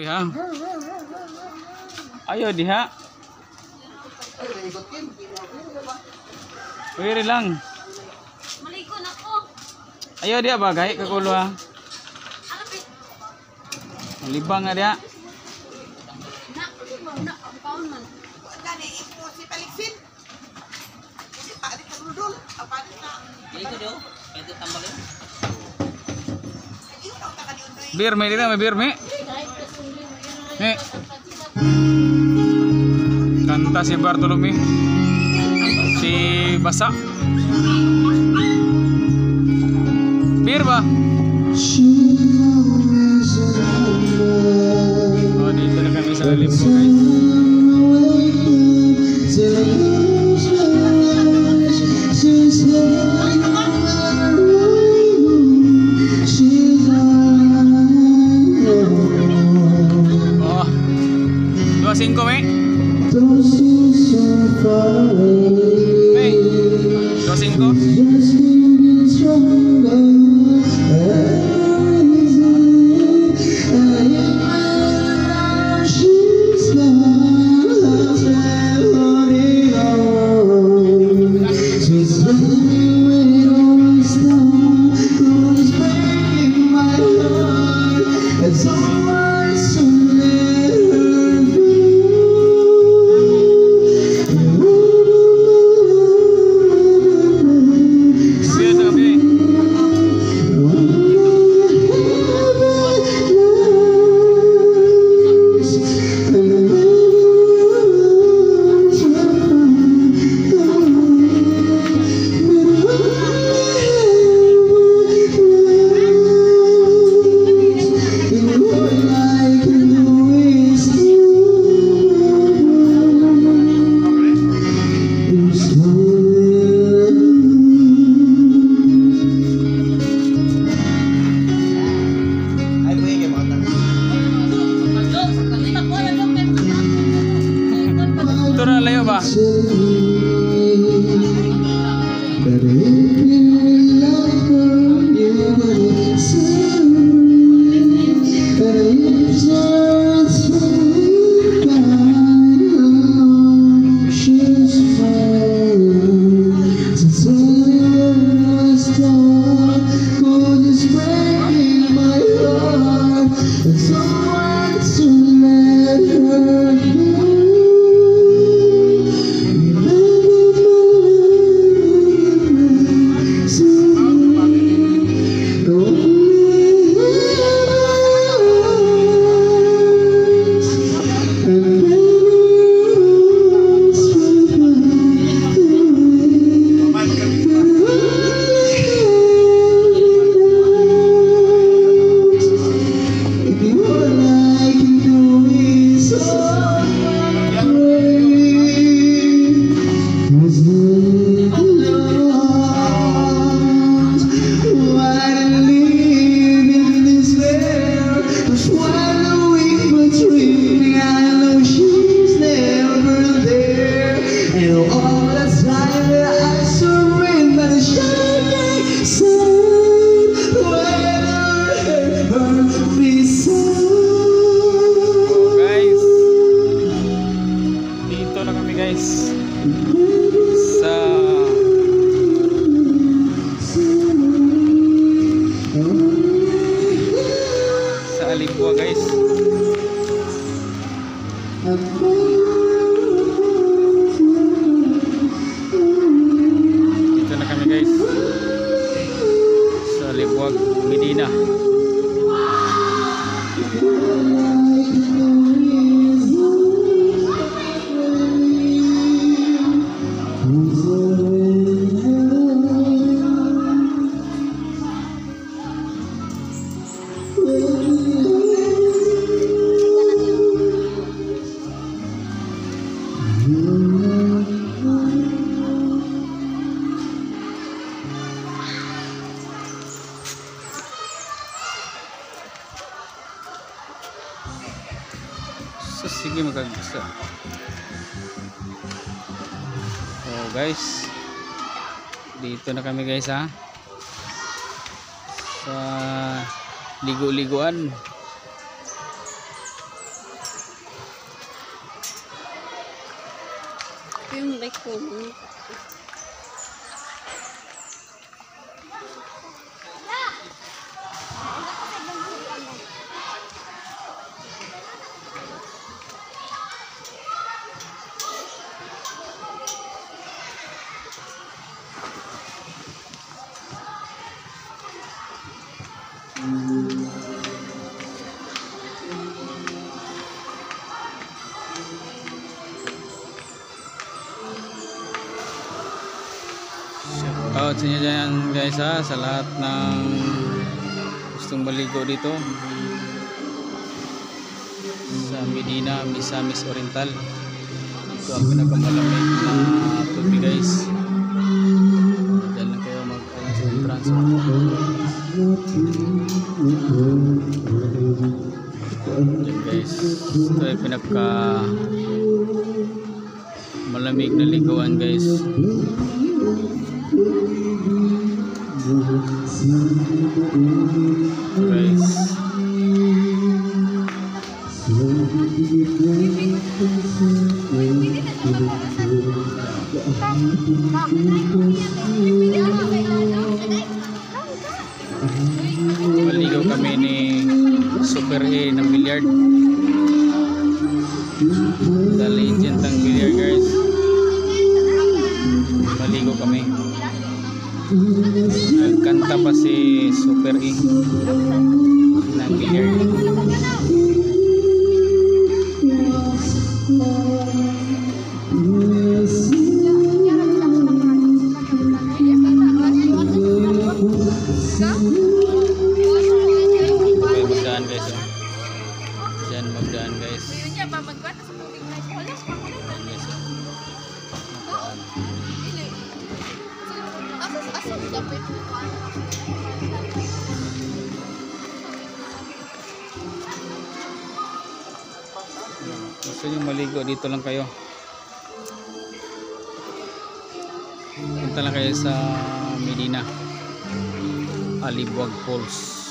ya. Ayo diha. Wiri lang. Malikon ako. Ayo dia bagai ke kulua. Libang na dia. Bir, may dito, bir, may. Nih. Kanta si Bartolome. Si Basa. Birba. Oh, dito na kami sa Olimpo guys. 5. Sa Alibua guys. So sige magagisa. So guys, dito na kami guys ha. Sa ligo-liguan. Yung like ko. Out sa inyo dyan guys ha, sa lahat ng gustong maligo dito sa Medina, Misamis Oriental. Ito ang pinakamalamig na tubig guys. Diyan lang kayo mag transfer. Diyan guys, ito ay pinaka malamig na liguan guys. Guys maligaw kami ni Super A ng billiard. The legend ng billiard guys nagkanta pa si Super E. Ng Gusto nyo maligo, dito lang kayo. Punta lang kayo sa Medina. Alibuag Falls.